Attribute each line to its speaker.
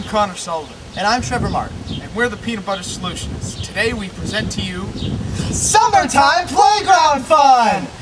Speaker 1: I'm Conor Sullivan.
Speaker 2: And I'm Trevor Martin.
Speaker 1: And we're the Peanut Butter Solutionists. Today we present to you
Speaker 2: Summertime Playground Fun!